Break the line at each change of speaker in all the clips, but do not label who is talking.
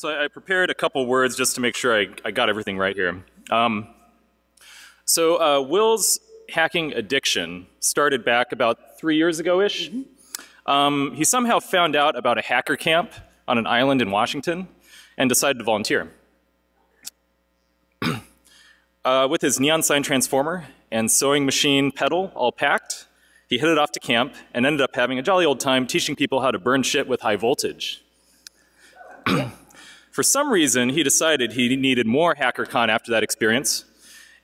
so I prepared a couple words just to make sure I, I got everything right here. Um, so uh, Will's hacking addiction started back about three years ago-ish. Mm-hmm. Um, he somehow found out about a hacker camp on an island in Washington and decided to volunteer. uh, with his neon sign transformer and sewing machine pedal all packed, he headed off to camp and ended up having a jolly old time teaching people how to burn shit with high voltage. For some reason, he decided he needed more HackerCon after that experience,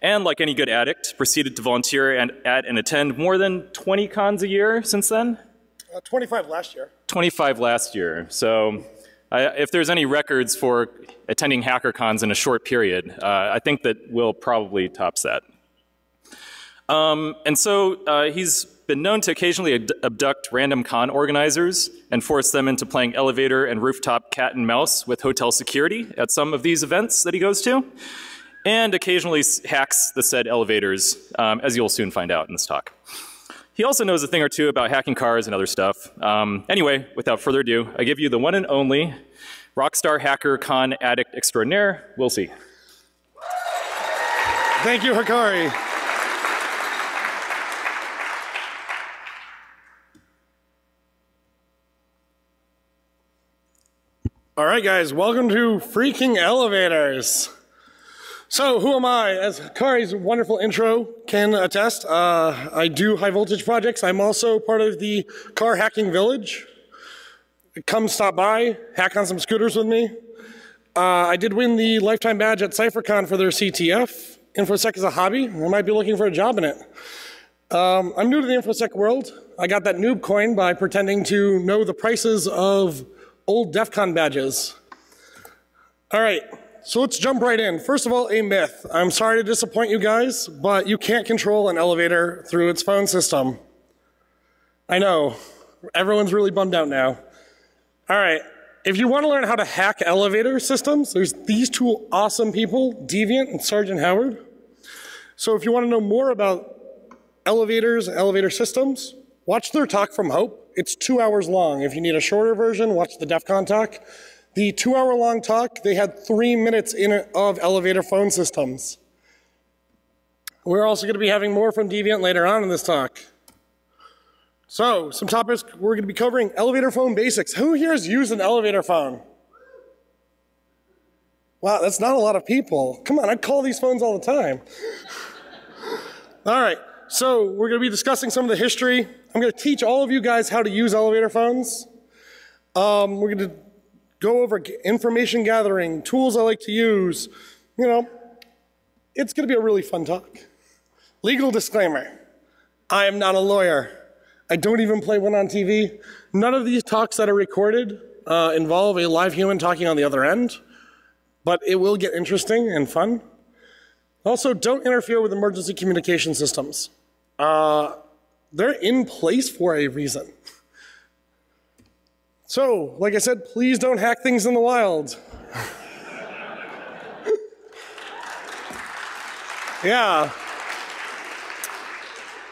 and like any good addict, proceeded to volunteer and, at and attend more than 20 cons a year since then?
Uh, 25 last year.
25 last year. So if there's any records for attending HackerCons in a short period, uh, I think that Will probably tops that. Um, and so uh, he's been known to occasionally abduct random con organizers and force them into playing elevator and rooftop cat and mouse with hotel security at some of these events that he goes to, and occasionally hacks the said elevators, um, as you'll soon find out in this talk. He also knows a thing or two about hacking cars and other stuff. Um, anyway, without further ado, I give you the one and only rockstar hacker con addict extraordinaire, Will C.
Thank you, Hikari. All right, guys, welcome to Freaking Elevators. So, who am I? As Kari's wonderful intro can attest, uh, I do high voltage projects. I'm also part of the Car Hacking Village. Come stop by, hack on some scooters with me. Uh, I did win the lifetime badge at CypherCon for their CTF. InfoSec is a hobby. I might be looking for a job in it. Um, I'm new to the InfoSec world. I got that noob coin by pretending to know the prices of old DEF CON badges. All right, so let's jump right in. First of all, a myth. I'm sorry to disappoint you guys, but you can't control an elevator through its phone system. I know, everyone's really bummed out now. All right, if you want to learn how to hack elevator systems, there's these two awesome people, Deviant and Sergeant Howard. So if you want to know more about elevators and elevator systems, watch their talk from Hope. It's two hours long. If you need a shorter version, watch the DEF CON talk. The two hour long talk, they had three minutes in it of elevator phone systems. We're also going to be having more from Deviant later on in this talk. So, some topics we're going to be covering elevator phone basics. Who here has used an elevator phone? Wow, that's not a lot of people. Come on, I call these phones all the time. all right, so we're going to be discussing some of the history. I'm going to teach all of you guys how to use elevator phones. Um, we're going to go over information gathering, tools I like to use. You know, it's going to be a really fun talk. Legal disclaimer I am not a lawyer. I don't even play one on TV. None of these talks that are recorded uh, involve a live human talking on the other end, but it will get interesting and fun. Also, don't interfere with emergency communication systems. Uh, they're in place for a reason. So, like I said, please don't hack things in the wild. yeah.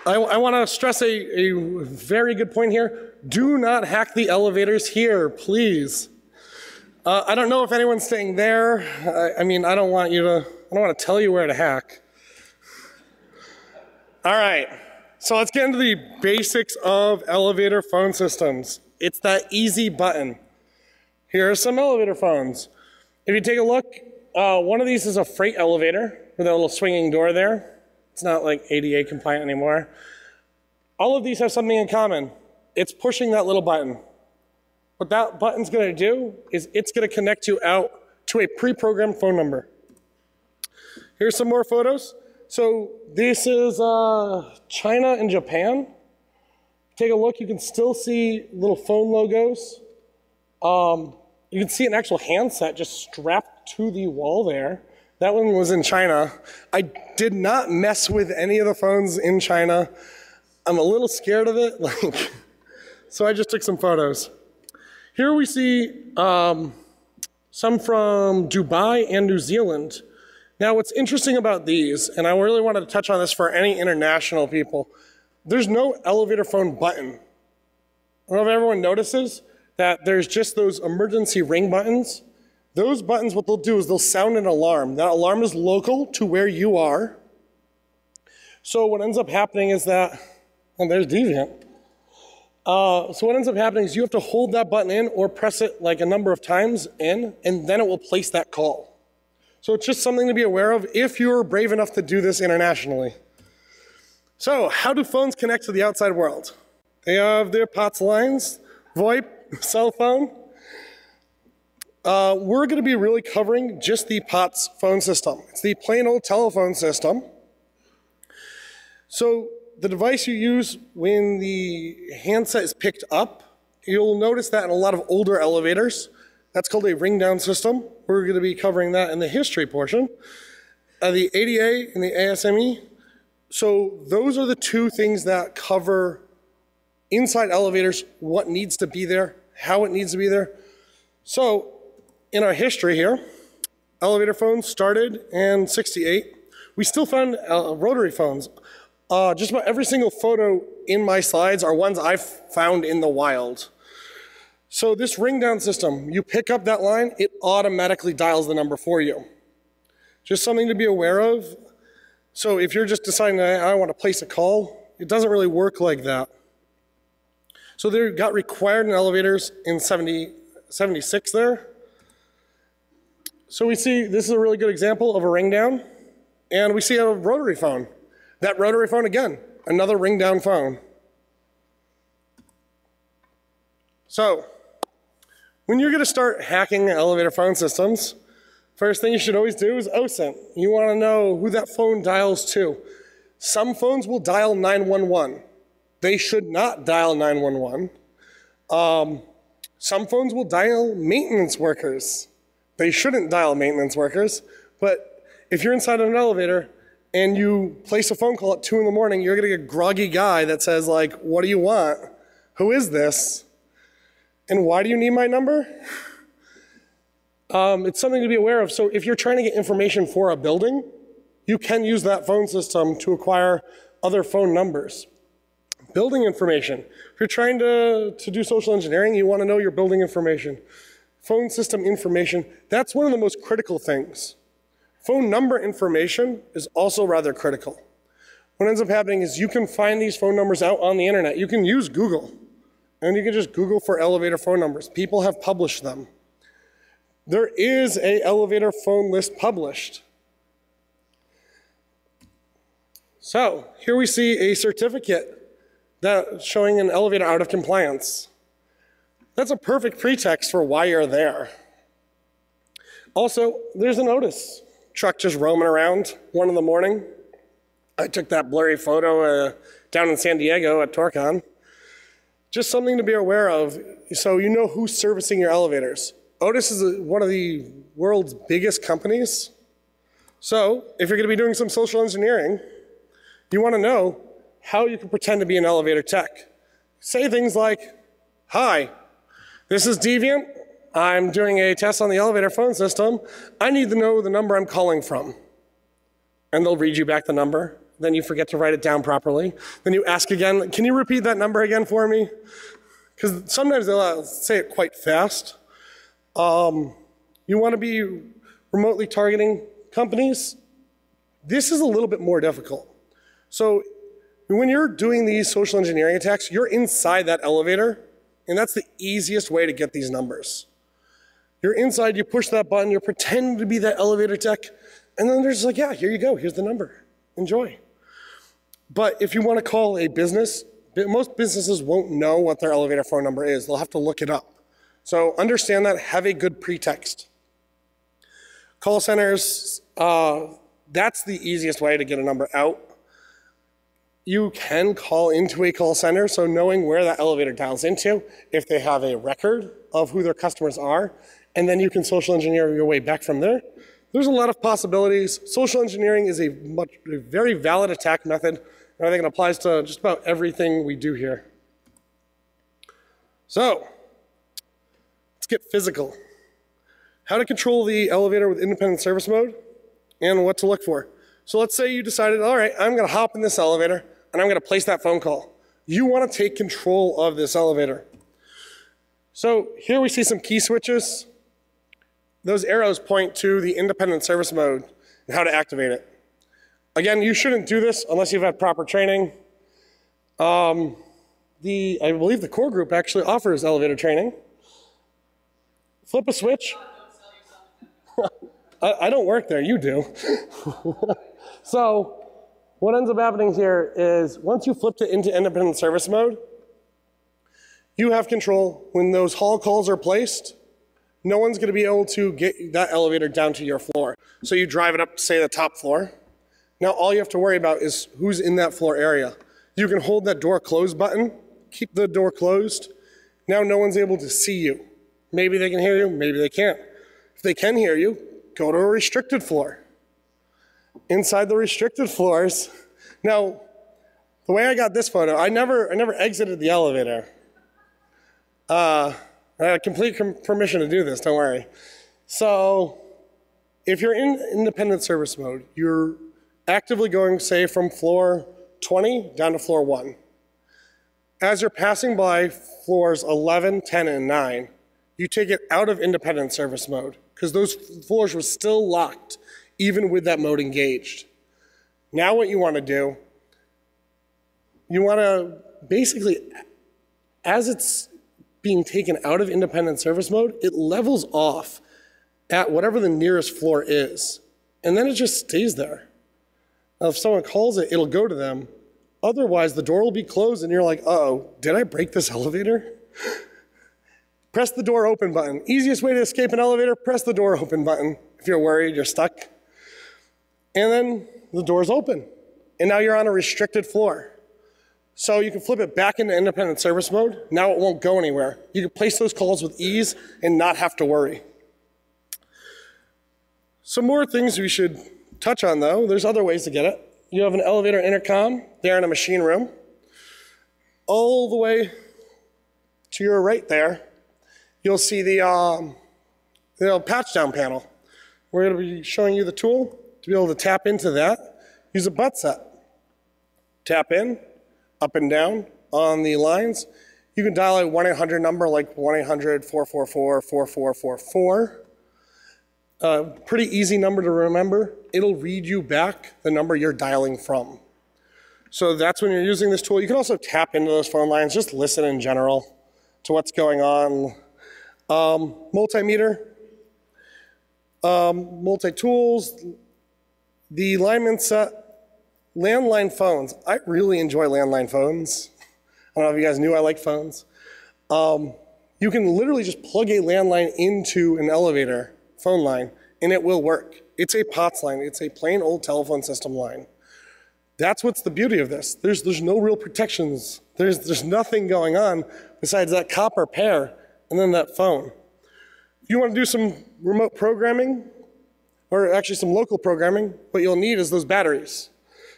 I, I want to stress a, a very good point here. Do not hack the elevators here, please. Uh, I don't know if anyone's staying there. I, I mean, I don't want you to I don't want to tell you where to hack. All right, so let's get into the basics of elevator phone systems. It's that easy button. Here are some elevator phones. If you take a look, uh, one of these is a freight elevator with a little swinging door there. It's not like ADA compliant anymore. All of these have something in common. It's pushing that little button. What that button's gonna do is it's gonna connect you out to a pre-programmed phone number. Here's some more photos. So this is uh, China and Japan. Take a look, you can still see little phone logos. Um, you can see an actual handset just strapped to the wall there. That one was in China. I did not mess with any of the phones in China. I'm a little scared of it, like, so I just took some photos. Here we see um, some from Dubai and New Zealand. Now, what's interesting about these, and I really wanted to touch on this for any international people, there's no elevator phone button. I don't know if everyone notices that there's just those emergency ring buttons. Those buttons, what they'll do is they'll sound an alarm. That alarm is local to where you are. So what ends up happening is that, oh, there's Deviant. Uh, so what ends up happening is you have to hold that button in or press it like a number of times in, and then it will place that call. So it's just something to be aware of if you're brave enough to do this internationally. So how do phones connect to the outside world? They have their POTS lines, VoIP, cell phone. Uh, we're going to be really covering just the POTS phone system. It's the plain old telephone system. So the device you use when the handset is picked up, you'll notice that in a lot of older elevators. That's called a ring down system. We're going to be covering that in the history portion. Uh, the ADA and the ASME. So those are the two things that cover inside elevators, what needs to be there, how it needs to be there. So in our history here, elevator phones started in 68. We still found uh, rotary phones. Uh, just about every single photo in my slides are ones I've found in the wild. So this ring down system, you pick up that line, it automatically dials the number for you. Just something to be aware of. So if you're just deciding I want to place a call, it doesn't really work like that. So they got required in elevators in 70, 76 there. So we see this is a really good example of a ring down. And we see a rotary phone. That rotary phone again, another ring down phone. So when you're going to start hacking elevator phone systems, first thing you should always do is OSINT. You want to know who that phone dials to. Some phones will dial 911. They should not dial 911. Um, some phones will dial maintenance workers. They shouldn't dial maintenance workers, but if you're inside an elevator and you place a phone call at 2 in the morning, you're going to get a groggy guy that says, like, what do you want? Who is this? And why do you need my number? Um, it's something to be aware of. So if you're trying to get information for a building, you can use that phone system to acquire other phone numbers. Building information. If you're trying to, to do social engineering, you want to know your building information. Phone system information, that's one of the most critical things. Phone number information is also rather critical. What ends up happening is you can find these phone numbers out on the internet. You can use Google, and you can just Google for elevator phone numbers. People have published them. There is a elevator phone list published. So here we see a certificate that showing an elevator out of compliance. That's a perfect pretext for why you're there. Also, there's a notice. Truck just roaming around, one in the morning. I took that blurry photo uh, down in San Diego at ToorCon. Just something to be aware of so you know who's servicing your elevators. Otis is a, one of the world's biggest companies. So if you're going to be doing some social engineering, you want to know how you can pretend to be an elevator tech. Say things like, Hi, this is Deviant. I'm doing a test on the elevator phone system. I need to know the number I'm calling from. And they'll read you back the number. Then you forget to write it down properly. Then you ask again, Can you repeat that number again for me? Because sometimes they'll uh, say it quite fast. Um, you want to be remotely targeting companies? This is a little bit more difficult. So when you're doing these social engineering attacks, you're inside that elevator, and that's the easiest way to get these numbers. You're inside, you push that button, you're pretending to be that elevator tech, and then they're just like, yeah, here you go, here's the number, enjoy. But if you want to call a business, most businesses won't know what their elevator phone number is. They'll have to look it up. So understand that, have a good pretext. Call centers, uh, that's the easiest way to get a number out you can call into a call center, so knowing where that elevator dials into, if they have a record of who their customers are, and then you can social engineer your way back from there. There's a lot of possibilities. Social engineering is a, much, a very valid attack method, and I think it applies to just about everything we do here. So, let's get physical. How to control the elevator with independent service mode, and what to look for. So let's say you decided, all right, I'm gonna hop in this elevator, and I'm going to place that phone call. You want to take control of this elevator. So here we see some key switches. those arrows point to the independent service mode and how to activate it. Again, you shouldn't do this unless you've had proper training. Um, the, I believe the core group actually offers elevator training. Flip a switch. I, I don't work there, you do. so, what ends up happening here is once you flipped it into independent service mode, you have control when those hall calls are placed. No one's going to be able to get that elevator down to your floor. So you drive it up to, say, the top floor. Now all you have to worry about is who's in that floor area. You can hold that door close button, keep the door closed. Now no one's able to see you. Maybe they can hear you, maybe they can't. If they can hear you, go to a restricted floor. Inside the restricted floors, now the way I got this photo, I never, I never exited the elevator. Uh, I had complete permission to do this, don't worry. So if you're in independent service mode, you're actively going, say, from floor 20 down to floor 1. As you're passing by floors 11, 10, and 9, you take it out of independent service mode because those floors were still locked even with that mode engaged. Now what you want to do, you want to basically, as it's being taken out of independent service mode, it levels off at whatever the nearest floor is. And then it just stays there. Now, if someone calls it, it'll go to them. Otherwise, the door will be closed and you're like, oh, did I break this elevator? press the door open button. Easiest way to escape an elevator, press the door open button. If you're worried, you're stuck. And then the door's open. And now you're on a restricted floor. So you can flip it back into independent service mode. Now it won't go anywhere. You can place those calls with ease and not have to worry. Some more things we should touch on though, there's other ways to get it. You have an elevator intercom there in a machine room. All the way to your right there, you'll see the, um, the patch down panel. We're going to be showing you the tool to be able to tap into that. Use a butt set. Tap in, up and down on the lines. You can dial a 1 800 number like 1 800 444 4444 a pretty easy number to remember. It'll read you back the number you're dialing from. So that's when you're using this tool. You can also tap into those phone lines, just listen in general to what's going on. Um, multimeter, um, multi-tools, the lineman set, landline phones. I really enjoy landline phones. I don't know if you guys knew I like phones. Um, you can literally just plug a landline into an elevator phone line, and it will work. It's a POTS line. It's a plain old telephone system line. That's what's the beauty of this. There's, there's no real protections. There's, there's nothing going on besides that copper pair and then that phone. If you want to do some remote programming, or actually some local programming, what you'll need is those batteries.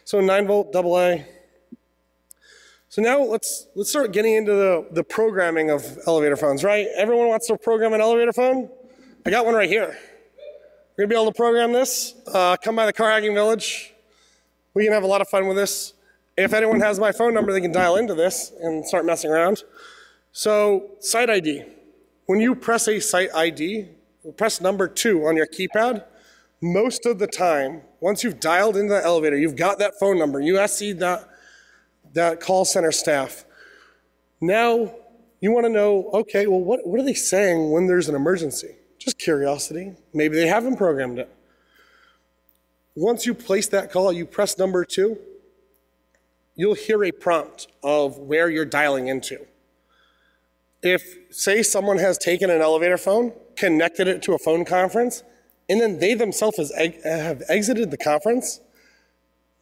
So 9 volt double A. So now let's, let's start getting into the, the programming of elevator phones, right? Everyone wants to program an elevator phone? I got one right here. We're gonna be able to program this. Uh, come by the Car Hacking Village. We can have a lot of fun with this. If anyone has my phone number, they can dial into this and start messing around. So, site ID. When you press a site ID, press number two on your keypad, most of the time, once you've dialed into the elevator, you've got that phone number, you see that, that call center staff. Now, you want to know, okay, well, what, what are they saying when there's an emergency? Just curiosity. Maybe they haven't programmed it. Once you place that call, you press number two, you'll hear a prompt of where you're dialing into. If, say, someone has taken an elevator phone, connected it to a phone conference, and then they themselves have exited the conference,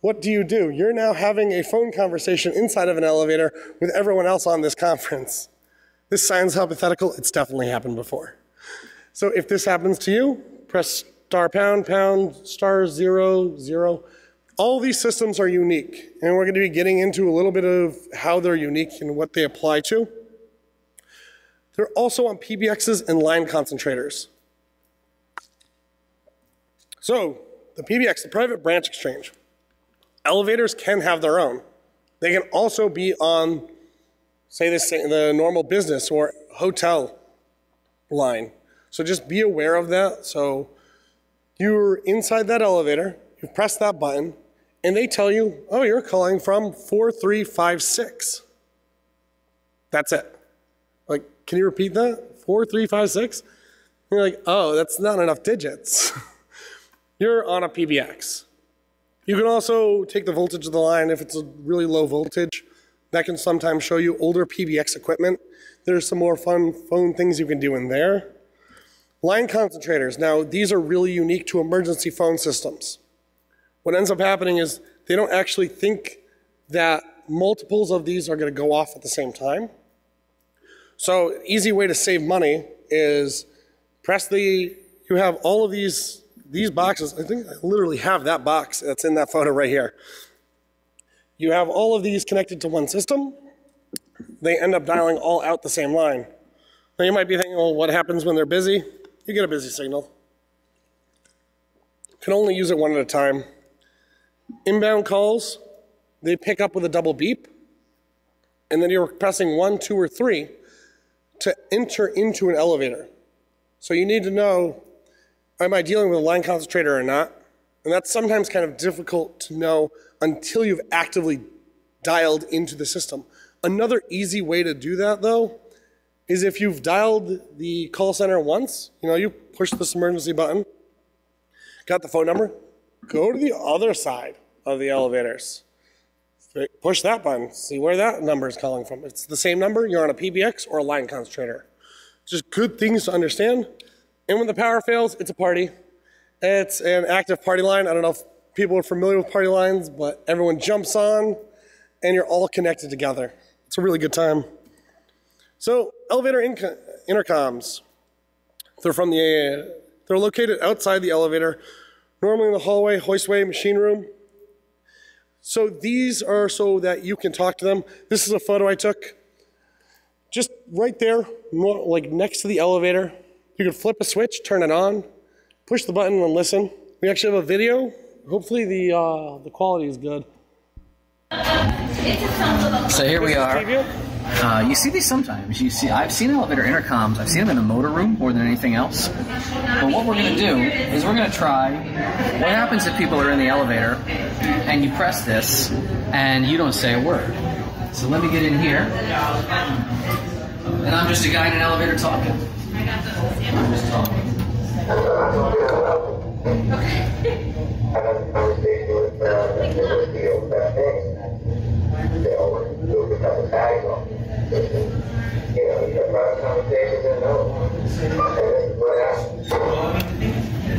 what do you do? You're now having a phone conversation inside of an elevator with everyone else on this conference. This sounds hypothetical, it's definitely happened before. So if this happens to you, press star pound, pound, star zero, zero. All these systems are unique, and we're going to be getting into a little bit of how they're unique and what they apply to. They're also on PBXs and line concentrators. So, the PBX, the private branch exchange, elevators can have their own. They can also be on, say, the, the normal business or hotel line. So just be aware of that. So you're inside that elevator, you press that button, and they tell you, oh, you're calling from 4356. That's it. Like, can you repeat that? 4356? You're like, oh, that's not enough digits. you're on a PBX. You can also take the voltage of the line if it's a really low voltage. That can sometimes show you older PBX equipment. There's some more fun phone things you can do in there. Line concentrators. Now, these are really unique to emergency phone systems. What ends up happening is they don't actually think that multiples of these are going to go off at the same time. So, easy way to save money is press the, you have all of these, these boxes. I think I literally have that box that's in that photo right here. You have all of these connected to one system. They end up dialing all out the same line. Now you might be thinking, well, what happens when they're busy? You get a busy signal. Can only use it one at a time. Inbound calls, they pick up with a double beep, and then you're pressing one, two, or three to enter into an elevator. So you need to know, am I dealing with a line concentrator or not? And that's sometimes kind of difficult to know until you've actively dialed into the system. Another easy way to do that, though, is if you've dialed the call center once, you know, you push this emergency button, got the phone number, go to the other side of the elevators. Push that button, see where that number is calling from. It's the same number, you're on a PBX or a line concentrator. Just good things to understand. And when the power fails, it's a party. It's an active party line. I don't know if people are familiar with party lines, but everyone jumps on and you're all connected together. It's a really good time. So elevator intercoms, they're from the, uh, they're located outside the elevator, normally in the hallway, hoistway, machine room. So these are so that you can talk to them. This is a photo I took just right there, like next to the elevator. You can flip a switch, turn it on, push the button and listen. We actually have a video. Hopefully the, uh, the quality is good.
So here we are. Uh, you see these sometimes. You see, I've seen elevator intercoms. I've seen them in the motor room more than anything else. But what we're going to do is we're going to try. What happens if people are in the elevator and you press this and you don't say a word? So let me get in here, and I'm just a guy in an elevator talking. I'm just talking.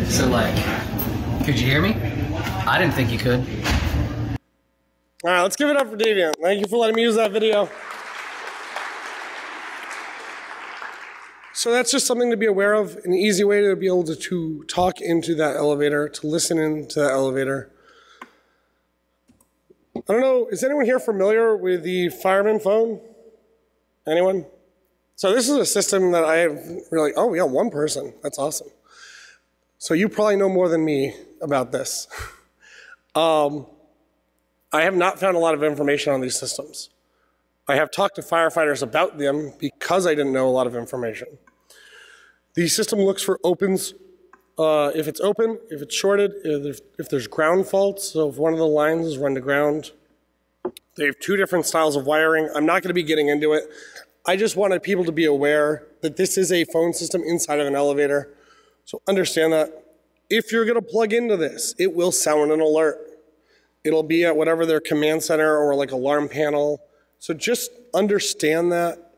So, like, could you hear me? I didn't think you could.
All right, let's give it up for Davian. Thank you for letting me use that video. So that's just something to be aware of, an easy way to be able to, to talk into that elevator, to listen into that elevator. I don't know, is anyone here familiar with the fireman phone? Anyone? So this is a system that I have really, oh yeah, one person, that's awesome. So you probably know more than me about this. um, I have not found a lot of information on these systems. I have talked to firefighters about them because I didn't know a lot of information. The system looks for opens uh, if it's open, if it's shorted, if, if there's ground faults, so if one of the lines is run to ground. They have two different styles of wiring. I'm not going to be getting into it. I just wanted people to be aware that this is a phone system inside of an elevator. So understand that if you're going to plug into this, it will sound an alert. It'll be at whatever their command center or like alarm panel. So just understand that.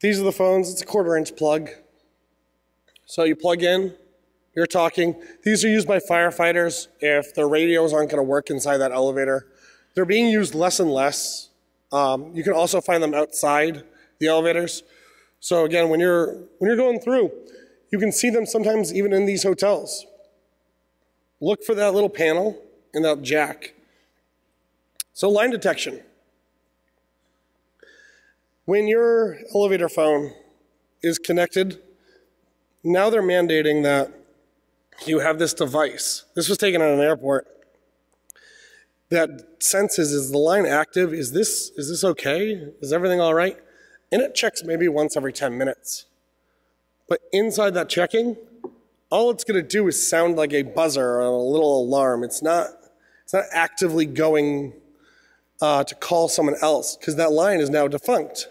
These are the phones. It's a quarter inch plug. So you plug in, you're talking. These are used by firefighters if their radios aren't going to work inside that elevator. They're being used less and less. Um, you can also find them outside the elevators. So again, when you're when you're going through, you can see them sometimes even in these hotels. Look for that little panel and that jack. So line detection. When your elevator phone is connected now they're mandating that you have this device. This was taken at an airport that senses is the line active? Is this is this okay? Is everything all right? And it checks maybe once every 10 minutes. But inside that checking, all it's going to do is sound like a buzzer or a little alarm. It's not, it's not actively going uh, to call someone else because that line is now defunct.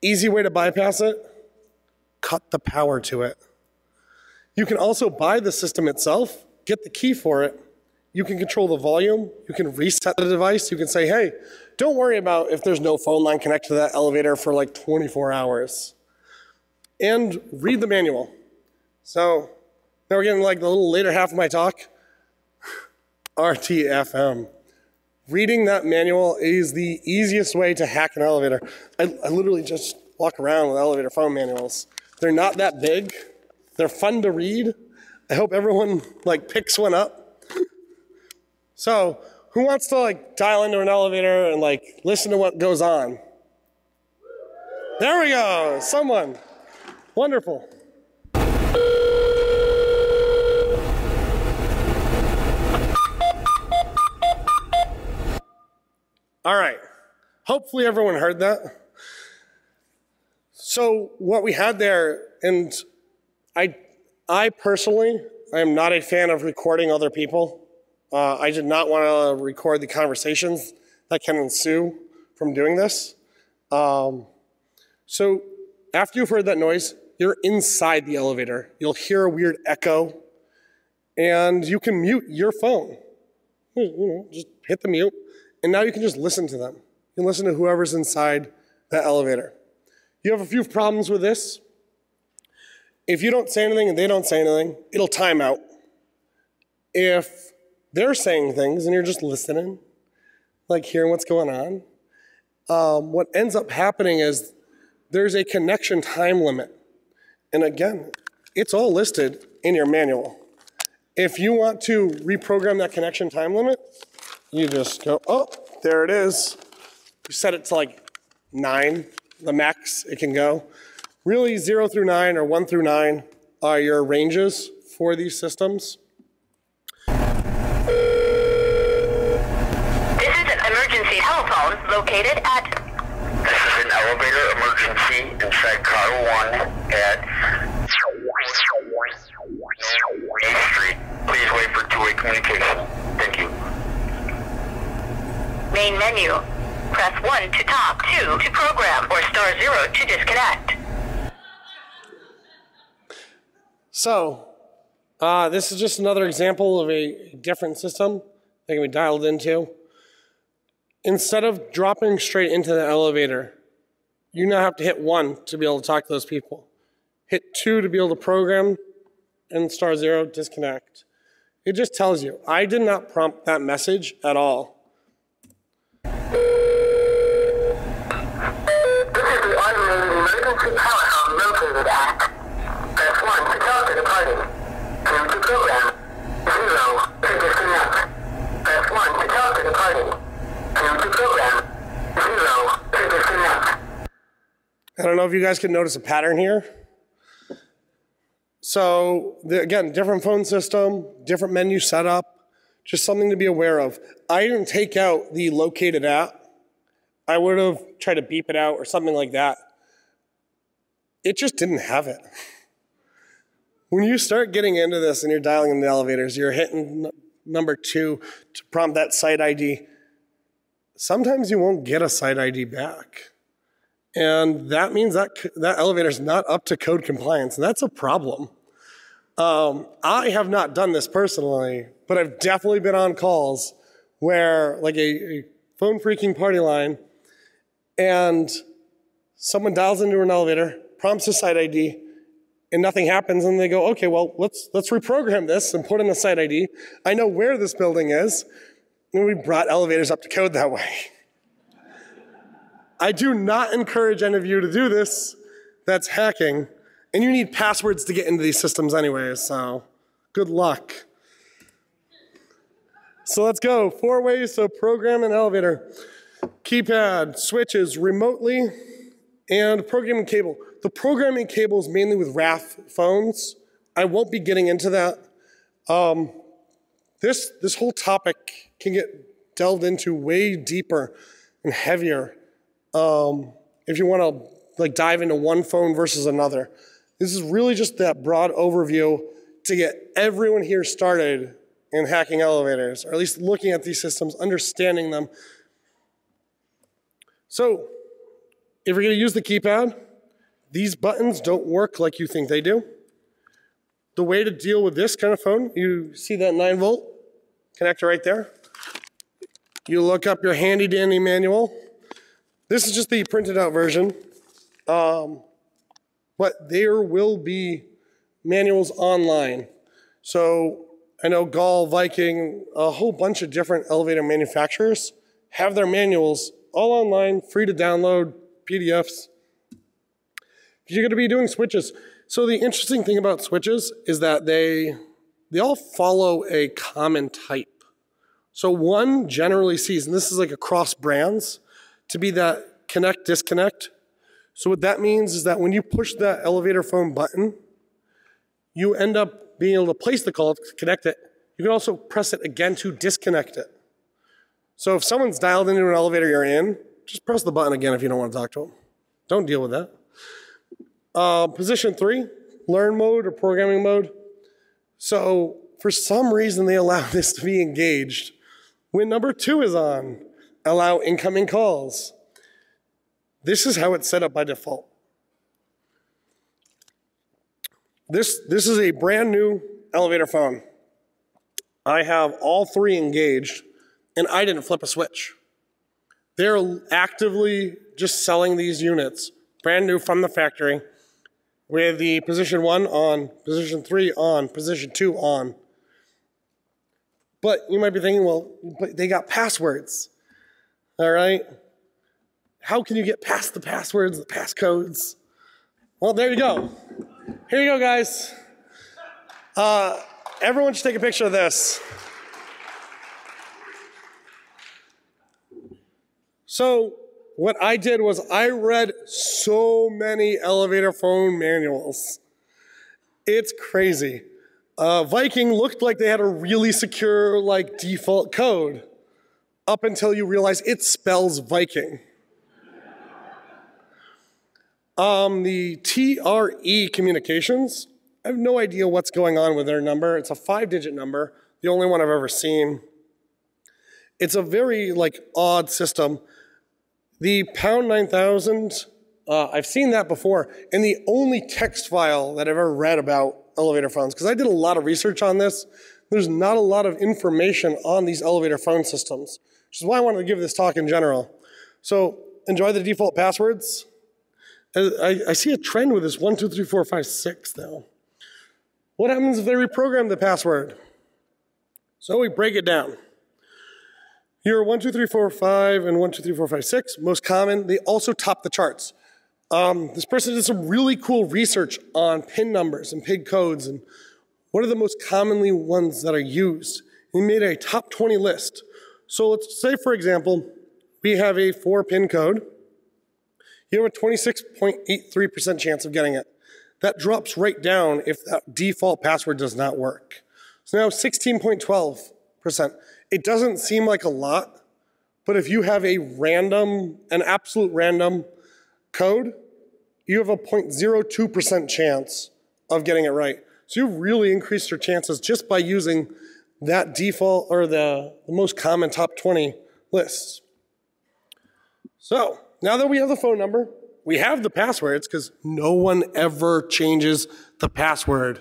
Easy way to bypass it cut the power to it. You can also buy the system itself, get the key for it. You can control the volume. You can reset the device. You can say, hey, don't worry about if there's no phone line connected to that elevator for like 24 hours. And read the manual. So now we're getting like the little later half of my talk. RTFM. Reading that manual is the easiest way to hack an elevator. I, I literally just walk around with elevator phone manuals. They're not that big. They're fun to read. I hope everyone like picks one up. so, who wants to like dial into an elevator and like listen to what goes on? There we go. Someone. Wonderful. All right. Hopefully everyone heard that. So what we had there, and I, I personally, I am not a fan of recording other people. Uh, I did not want to record the conversations that can ensue from doing this. Um, so after you've heard that noise, you're inside the elevator. You'll hear a weird echo, and you can mute your phone. You know, just hit the mute, and now you can just listen to them. You can listen to whoever's inside that elevator. You have a few problems with this. If you don't say anything and they don't say anything, it'll time out. If they're saying things and you're just listening, like hearing what's going on, um, what ends up happening is there's a connection time limit. And again, it's all listed in your manual. If you want to reprogram that connection time limit, you just go, oh, there it is. You set it to like nine, the max it can go. Really, zero through nine or one through nine are your ranges for these systems.
This is an emergency telephone located at.
This is an elevator emergency inside car one at two-way communication. Thank you.
Main menu. Press 1 to talk, 2 to program, or star 0 to disconnect.
So, uh, this is just another example of a different system that can be dialed into. Instead of dropping straight into the elevator, you now have to hit one to be able to talk to those people. Hit two to be able to program, and star zero, disconnect. It just tells you. I did not prompt that message at all.
This is the automated emergency telephone located at. Press 1 to talk to the party. 2 to program. 0 to disconnect. Press 1 to talk to the party. 2 to program. 0 to disconnect.
I don't know if you guys can notice a pattern here. So, the, again, different phone system, different menu setup, just something to be aware of. I didn't take out the located app. I would have tried to beep it out or something like that. It just didn't have it. When you start getting into this and you're dialing in the elevators, you're hitting number two to prompt that site ID. Sometimes you won't get a site ID back. And that means that that elevator is not up to code compliance. And that's a problem. Um, I have not done this personally, but I've definitely been on calls where, like, a, a phone freaking party line, and someone dials into an elevator, prompts a site ID, and nothing happens, and they go, okay, well, let's let's reprogram this and put in a site ID. I know where this building is, and we brought elevators up to code that way. I do not encourage any of you to do this. That's hacking. And you need passwords to get into these systems anyway, so good luck. So let's go. Four ways to program an elevator. Keypad, switches remotely, and programming cable. The programming cable is mainly with RAF phones. I won't be getting into that. Um, this, this whole topic can get delved into way deeper and heavier um, if you want to like dive into one phone versus another. This is really just that broad overview to get everyone here started in hacking elevators, or at least looking at these systems, understanding them. So, if you're going to use the keypad, these buttons don't work like you think they do. The way to deal with this kind of phone, you see that 9 volt connector right there? You look up your handy dandy manual. This is just the printed out version. Um, but there will be manuals online. So I know Gall, Viking, a whole bunch of different elevator manufacturers have their manuals all online, free to download, PDFs. You're going to be doing switches. So the interesting thing about switches is that they they all follow a common type. So one generally sees, and this is like across brands, to be that connect disconnect. So what that means is that when you push that elevator phone button, you end up being able to place the call to connect it. You can also press it again to disconnect it. So if someone's dialed into an elevator you're in, just press the button again if you don't want to talk to them. Don't deal with that. Uh, position three, learn mode or programming mode. So for some reason they allow this to be engaged. When number two is on, allow incoming calls. This is how it's set up by default. This, this is a brand new elevator phone. I have all three engaged, and I didn't flip a switch. They're actively just selling these units, brand new from the factory, with the position one on, position three on, position two on. But you might be thinking, well, but they got passwords. All right? How can you get past the passwords, the passcodes? Well, there you go. Here you go, guys. Uh, everyone should take a picture of this. So, what I did was I read so many elevator phone manuals. It's crazy. Uh, Viking looked like they had a really secure, like, default code up until you realize it spells Viking. Um, the TRE communications, I have no idea what's going on with their number. It's a five digit number, the only one I've ever seen. It's a very like odd system. The pound 9000, uh, I've seen that before, and the only text file that I've ever read about elevator phones, because I did a lot of research on this, there's not a lot of information on these elevator phone systems, which is why I wanted to give this talk in general. So enjoy the default passwords. I, I see a trend with this one, two, three, four, five, six though. What happens if they reprogram the password? So we break it down. Are one, two, three, four, five, and one, two, three, four, five, six. Most common. They also top the charts. Um, this person did some really cool research on PIN numbers and PIN codes and what are the most commonly ones that are used. He made a top 20 list. So let's say, for example, we have a four PIN code you have a 26.83% chance of getting it. That drops right down if that default password does not work. So now 16.12%. It doesn't seem like a lot, but if you have a random, an absolute random code, you have a 0.02% chance of getting it right. So you've really increased your chances just by using that default or the, the most common top 20 lists. So now that we have the phone number, we have the passwords because no one ever changes the password.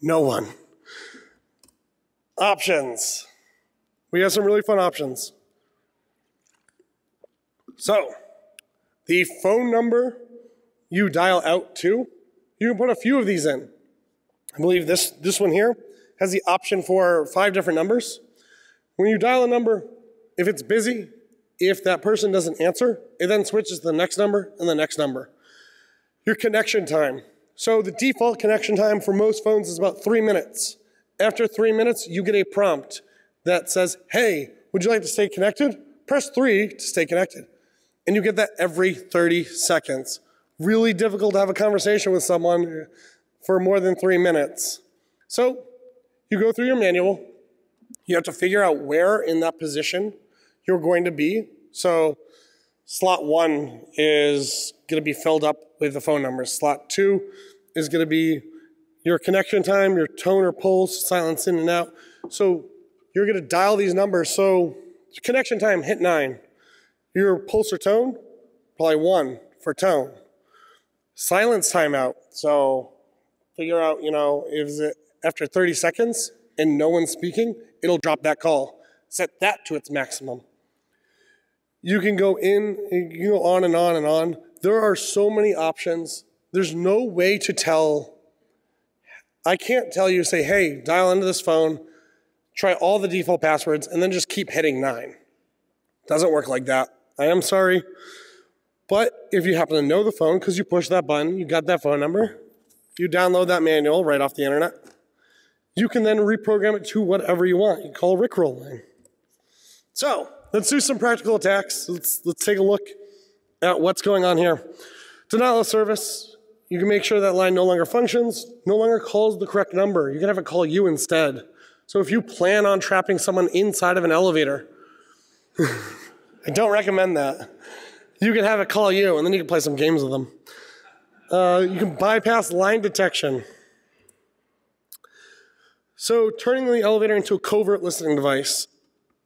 No one. Options. We have some really fun options. So, the phone number you dial out to, you can put a few of these in. I believe this, this one here has the option for five different numbers. When you dial a number, if it's busy, if that person doesn't answer, it then switches to the next number and the next number. Your connection time. So the default connection time for most phones is about three minutes. After three minutes, you get a prompt that says, hey, would you like to stay connected? Press three to stay connected. And you get that every 30 seconds. Really difficult to have a conversation with someone for more than three minutes. So you go through your manual. You have to figure out where in that position you're going to be. So slot one is going to be filled up with the phone numbers. Slot two is going to be your connection time, your tone or pulse, silence in and out. So you're going to dial these numbers. So connection time, hit nine. Your pulse or tone, probably one for tone. Silence timeout. So figure out, you know, is it after 30 seconds and no one's speaking, it'll drop that call. Set that to its maximum. You can go in, you can go on and on and on. There are so many options. There's no way to tell. I can't tell you, say, hey, dial into this phone, try all the default passwords, and then just keep hitting nine. Doesn't work like that. I am sorry. But if you happen to know the phone because you push that button, you got that phone number, you download that manual right off the internet, you can then reprogram it to whatever you want. You call Rickrolling. So let's do some practical attacks. Let's, let's take a look at what's going on here. Denial of service, you can make sure that line no longer functions, no longer calls the correct number. You can have it call you instead. So if you plan on trapping someone inside of an elevator, I don't recommend that. You can have it call you, and then you can play some games with them. Uh, you can bypass line detection. So turning the elevator into a covert listening device,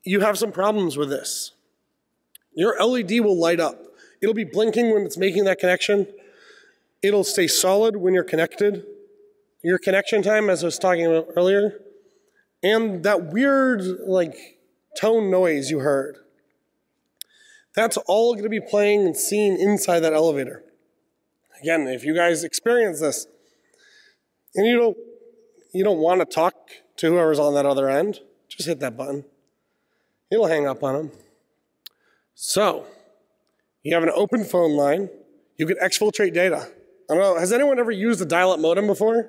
you have some problems with this. Your LED will light up. It'll be blinking when it's making that connection. It'll stay solid when you're connected. Your connection time, as I was talking about earlier, and that weird like tone noise you heard. That's all going to be playing and seen inside that elevator. Again, if you guys experience this and you don't you don't want to talk to whoever's on that other end, just hit that button. It'll hang up on them. So, you have an open phone line. You can exfiltrate data. I don't know, has anyone ever used a dial-up modem before?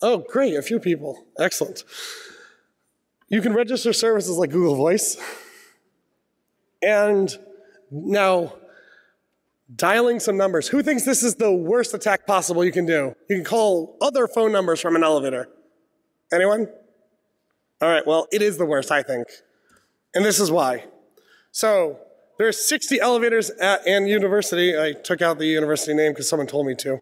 Oh, great, a few people. Excellent. You can register services like Google Voice. And now, dialing some numbers. Who thinks this is the worst attack possible you can do? You can call other phone numbers from an elevator. Anyone? All right, well, it is the worst, I think. And this is why. So, there are 60 elevators at Ann University. I took out the university name because someone told me to.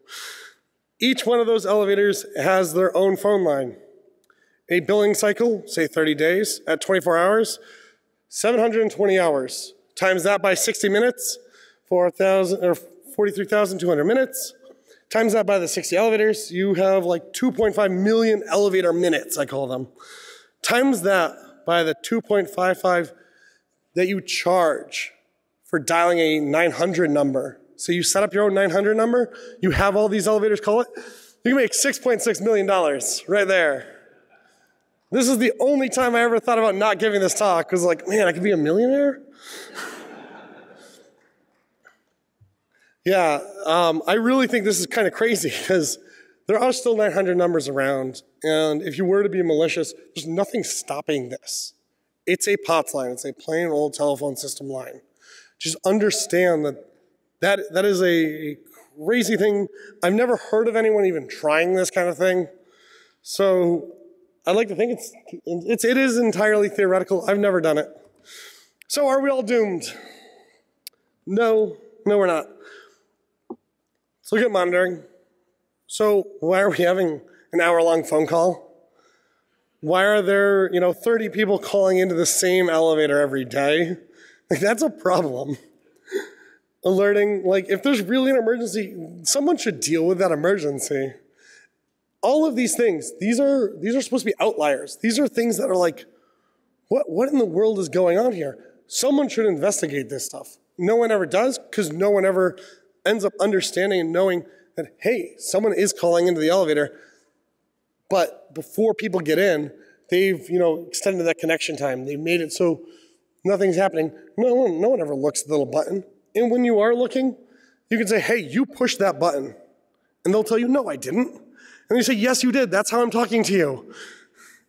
Each one of those elevators has their own phone line. A billing cycle, say 30 days, at 24 hours, 720 hours. Times that by 60 minutes, 4,000 or 43,200 minutes. Times that by the 60 elevators, you have like 2.5 million elevator minutes, I call them. Times that by the 2.55 that you charge for dialing a 900 number. So you set up your own 900 number, you have all these elevators call it, you can make $6.6 million right there. This is the only time I ever thought about not giving this talk, because like, man, I could be a millionaire? Yeah, um, I really think this is kind of crazy because there are still 900 numbers around, and if you were to be malicious, there's nothing stopping this. It's a POTS line. It's a plain old telephone system line. Just understand that that, that is a crazy thing. I've never heard of anyone even trying this kind of thing. So I'd like to think it's, it's it is entirely theoretical. I've never done it. So are we all doomed? No, no, we're not. Look at monitoring. So why are we having an hour-long phone call? Why are there, you know, 30 people calling into the same elevator every day? Like, that's a problem. Alerting, like, if there's really an emergency, someone should deal with that emergency. All of these things, these are these are supposed to be outliers. These are things that are like, what what in the world is going on here? Someone should investigate this stuff. No one ever does because no one ever ends up understanding and knowing that, hey, someone is calling into the elevator, but before people get in, they've, you know, extended that connection time. They've made it so nothing's happening. No one, no one ever looks at the little button. And when you are looking, you can say, hey, you pushed that button. And they'll tell you, no, I didn't. And you say, yes, you did. That's how I'm talking to you.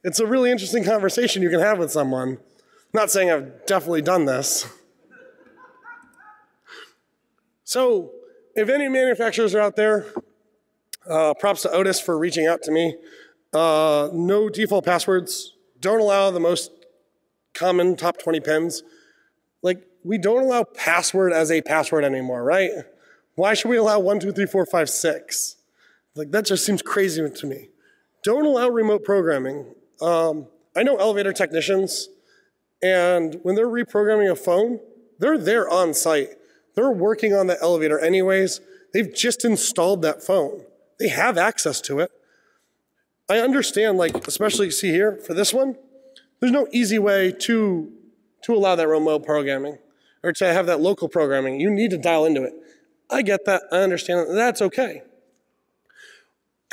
It's a really interesting conversation you can have with someone. not saying I've definitely done this. So, if any manufacturers are out there, uh, props to Otis for reaching out to me. Uh, no default passwords. Don't allow the most common top 20 pins. Like, we don't allow password as a password anymore, right? Why should we allow one, two, three, four, five, six? Like that just seems crazy to me. Don't allow remote programming. Um, I know elevator technicians, and when they're reprogramming a phone, they're there on site. They're working on the elevator anyways. They've just installed that phone. They have access to it. I understand, like, especially see here for this one, there's no easy way to, to allow that remote programming or to have that local programming. You need to dial into it. I get that. I understand that. That's okay.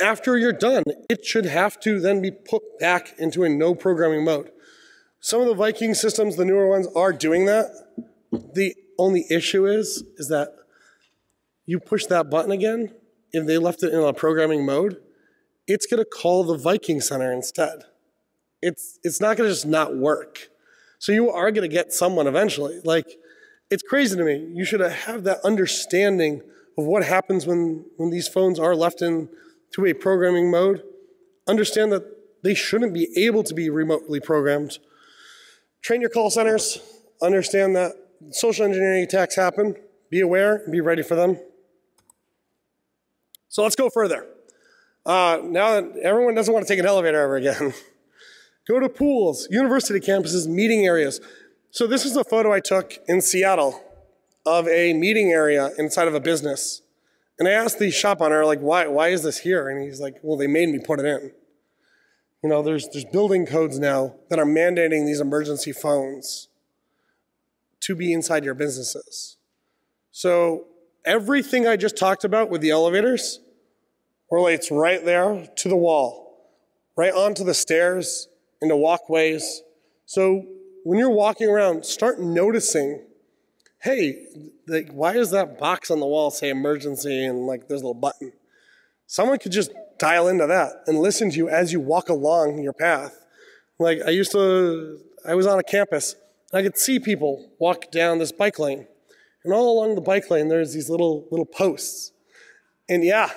After you're done, it should have to then be put back into a no programming mode. Some of the Viking systems, the newer ones, are doing that. The only issue is, is that you push that button again, if they left it in a programming mode, it's gonna call the Viking Center instead. It's, it's not gonna just not work. So you are gonna get someone eventually. Like, it's crazy to me. You should have that understanding of what happens when, when these phones are left in to a programming mode. Understand that they shouldn't be able to be remotely programmed. Train your call centers. Understand that social engineering attacks happen. Be aware and be ready for them. So let's go further. Uh, now that everyone doesn't want to take an elevator ever again, go to pools, university campuses, meeting areas. So this is a photo I took in Seattle of a meeting area inside of a business. And I asked the shop owner, like, why, why is this here? And he's like, well, they made me put it in. You know, there's, there's building codes now that are mandating these emergency phones to be inside your businesses. So everything I just talked about with the elevators relates right there to the wall, right onto the stairs, into walkways. So when you're walking around, start noticing, hey, like, why does that box on the wall say emergency and like there's a little button? Someone could just dial into that and listen to you as you walk along your path. Like I used to, I was on a campus, I could see people walk down this bike lane. And all along the bike lane, there's these little little posts. And yeah,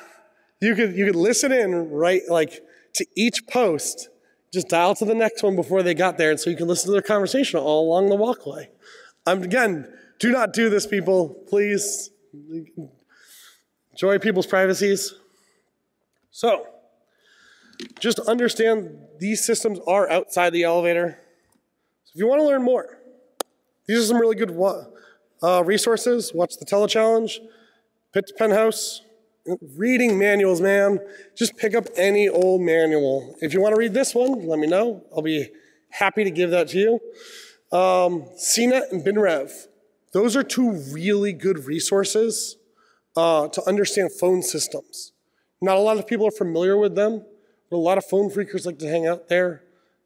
you could you could listen in right like to each post just dial to the next one before they got there, and so you can listen to their conversation all along the walkway. Um, again, do not do this, people. Please enjoy people's privacies. So, just understand these systems are outside the elevator. So if you want to learn more, these are some really good uh, resources. Watch the Telechallenge, Pit to Penthouse, reading manuals, man. Just pick up any old manual. If you want to read this one, let me know. I'll be happy to give that to you. Um, CNET and BinRev. Those are two really good resources uh, to understand phone systems. Not a lot of people are familiar with them, but a lot of phone freakers like to hang out there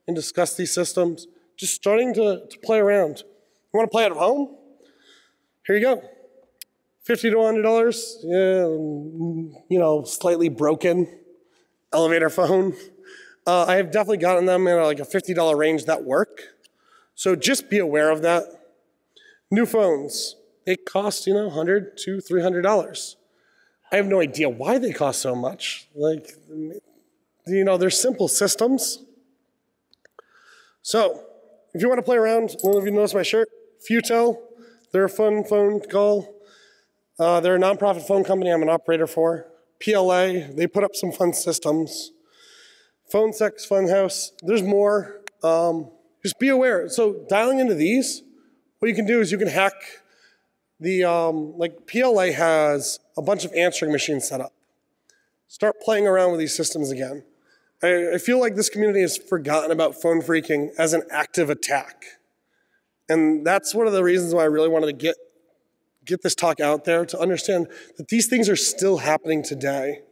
and discuss these systems. Just starting to, to play around. You want to play at home? Here you go. 50 to $100, yeah, you know, slightly broken elevator phone. Uh, I have definitely gotten them in like a $50 range that work. So just be aware of that. New phones, they cost, you know, 100 to $300. I have no idea why they cost so much. Like, you know, they're simple systems. So, if you want to play around, I don't know if you noticed my shirt, Futel, they're a fun phone call. Uh, they're a nonprofit phone company I'm an operator for. PLA, they put up some fun systems. Phone Sex Funhouse, there's more. Um, just be aware. So dialing into these, what you can do is you can hack the, um, like PLA has a bunch of answering machines set up. Start playing around with these systems again. I, I feel like this community has forgotten about phone freaking as an active attack. And that's one of the reasons why I really wanted to get get this talk out there to understand that these things are still happening today.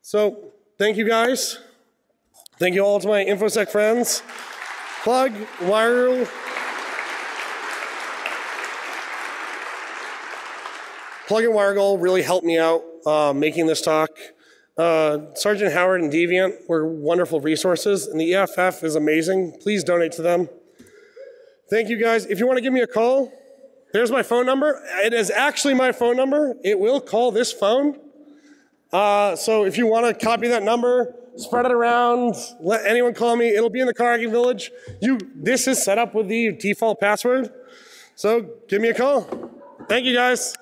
So, thank you guys. Thank you all to my InfoSec friends. Plug, Wire. Plug and WireGull really helped me out uh, making this talk. Uh, Sergeant Howard and Deviant were wonderful resources, and the EFF is amazing. Please donate to them. Thank you guys. If you want to give me a call, there's my phone number. It is actually my phone number. It will call this phone. Uh, so if you want to copy that number, spread it around, let anyone call me. It'll be in the Carnegie village. You, this is set up with the default password. So give me a call. Thank you guys.